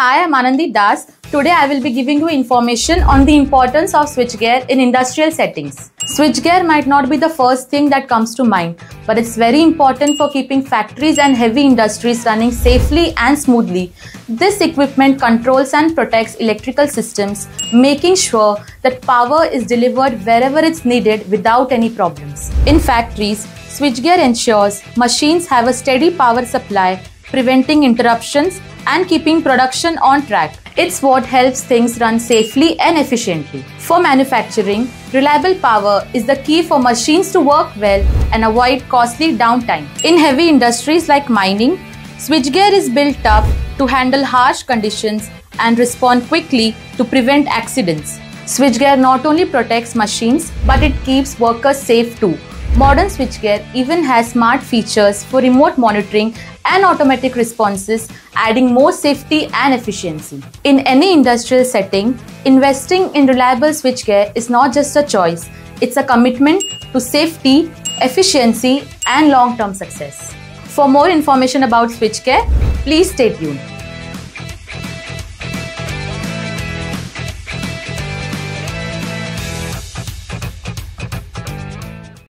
Hi, I'm Anandi Das. Today I will be giving you information on the importance of switchgear in industrial settings. Switchgear might not be the first thing that comes to mind, but it's very important for keeping factories and heavy industries running safely and smoothly. This equipment controls and protects electrical systems, making sure that power is delivered wherever it's needed without any problems. In factories, switchgear ensures machines have a steady power supply, preventing interruptions and keeping production on track. It's what helps things run safely and efficiently. For manufacturing, reliable power is the key for machines to work well and avoid costly downtime. In heavy industries like mining, switchgear is built up to handle harsh conditions and respond quickly to prevent accidents. Switchgear not only protects machines but it keeps workers safe too. Modern switchgear even has smart features for remote monitoring and automatic responses, adding more safety and efficiency. In any industrial setting, investing in reliable switchgear is not just a choice, it's a commitment to safety, efficiency, and long term success. For more information about switchgear, please stay tuned.